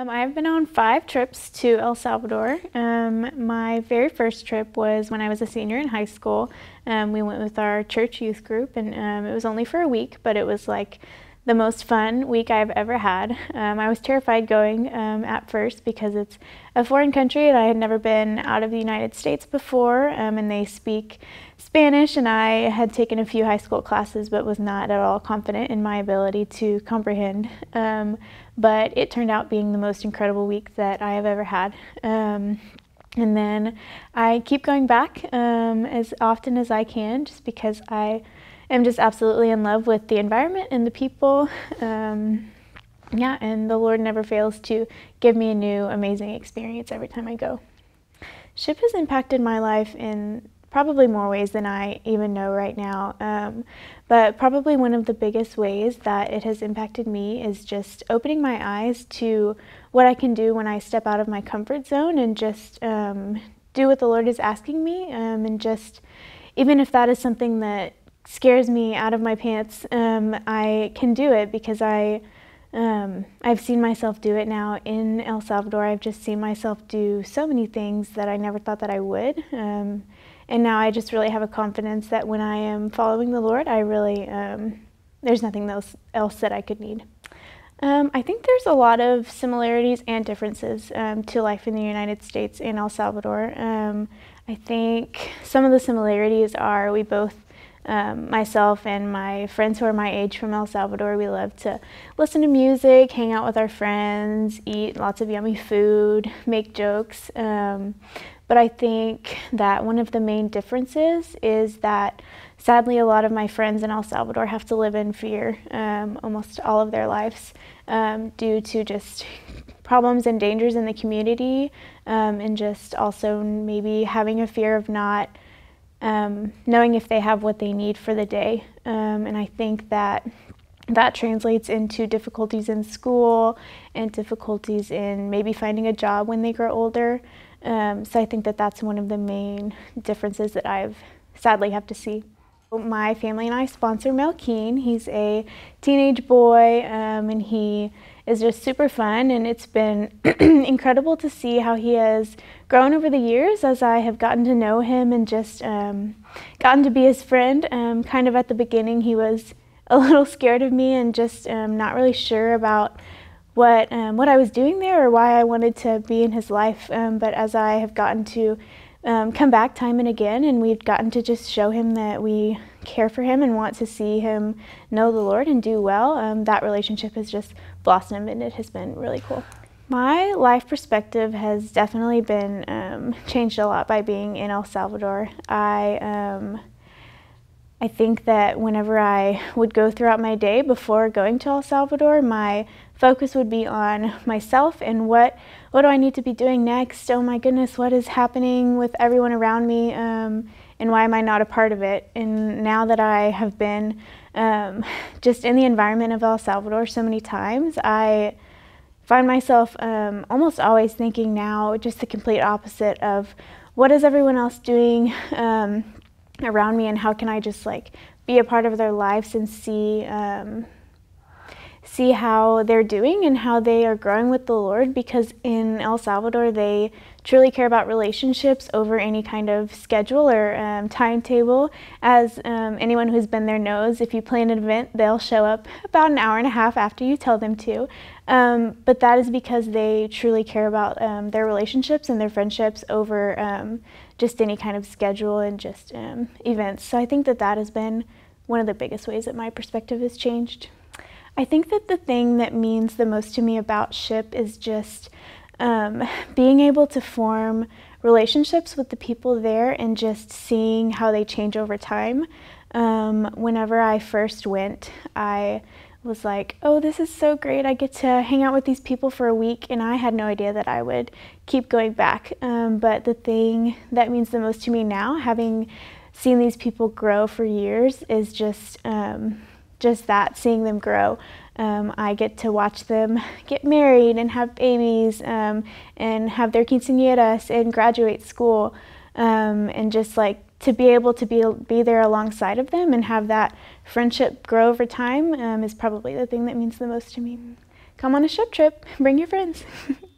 Um, I've been on five trips to El Salvador. Um, my very first trip was when I was a senior in high school. Um, we went with our church youth group, and um, it was only for a week, but it was like the most fun week I've ever had. Um, I was terrified going um, at first because it's a foreign country and I had never been out of the United States before, and they speak Spanish, and I had taken a few high school classes but was not at all confident in my ability to comprehend but it turned out being the most incredible week that I have ever had. Um, and then I keep going back um, as often as I can just because I am just absolutely in love with the environment and the people. Um, yeah, and the Lord never fails to give me a new amazing experience every time I go. SHIP has impacted my life in probably more ways than I even know right now. Um, but probably one of the biggest ways that it has impacted me is just opening my eyes to what I can do when I step out of my comfort zone and just um, do what the Lord is asking me. Um, and just, even if that is something that scares me out of my pants, um, I can do it because I. Um, I've seen myself do it now in El Salvador. I've just seen myself do so many things that I never thought that I would. Um, and now I just really have a confidence that when I am following the Lord, I really, um, there's nothing else, else that I could need. Um, I think there's a lot of similarities and differences um, to life in the United States and El Salvador. I think some of the similarities are we both, um, myself and my friends who are my age from El Salvador, we love to listen to music, hang out with our friends, eat lots of yummy food, make jokes. Um, but I think that one of the main differences is that sadly a lot of my friends in El Salvador have to live in fear um, almost all of their lives um, due to just problems and dangers in the community um, and just also maybe having a fear of not um, knowing if they have what they need for the day. Um, and I think that that translates into difficulties in school and difficulties in maybe finding a job when they grow older. Um, so I think that that's one of the main differences that I've sadly have to see. My family and I sponsor Melkin. He's a teenage boy um, and he is just super fun and it's been incredible to see how he has grown over the years as I have gotten to know him and just um, gotten to be his friend. Um, kind of at the beginning he was a little scared of me and just um, not really sure about what um, what I was doing there or why I wanted to be in his life. Um, but as I have gotten to um, come back time and again, and we've gotten to just show him that we care for him and want to see him know the Lord and do well, um, that relationship has just blossomed and it has been really cool. My life perspective has definitely been um, changed a lot by being in El Salvador. I um, I think that whenever I would go throughout my day before going to El Salvador, my focus would be on myself and what what do I need to be doing next? Oh my goodness, what is happening with everyone around me, um, and why am I not a part of it? And now that I have been um, just in the environment of El Salvador so many times, I find myself um, almost always thinking now just the complete opposite of what is everyone else doing um, around me, and how can I just like be a part of their lives and see um, see how they're doing and how they are growing with the Lord because in El Salvador they truly care about relationships over any kind of schedule or um, timetable. As um, anyone who's been there knows, if you plan an event, they'll show up about an hour and a half after you tell them to. Um, but that is because they truly care about um, their relationships and their friendships over um, just any kind of schedule and just um, events. So I think that that has been one of the biggest ways that my perspective has changed. I think that the thing that means the most to me about SHIP is just um, being able to form relationships with the people there and just seeing how they change over time. Um, whenever I first went, I was like, oh, this is so great. I get to hang out with these people for a week, and I had no idea that I would keep going back. Um, but the thing that means the most to me now, having seen these people grow for years, is just um, just that, seeing them grow. Um, I get to watch them get married and have babies um, and have their quinceañeras and graduate school um, and just like to be able to be, be there alongside of them and have that friendship grow over time um, is probably the thing that means the most to me. come on a SHIP trip, bring your friends.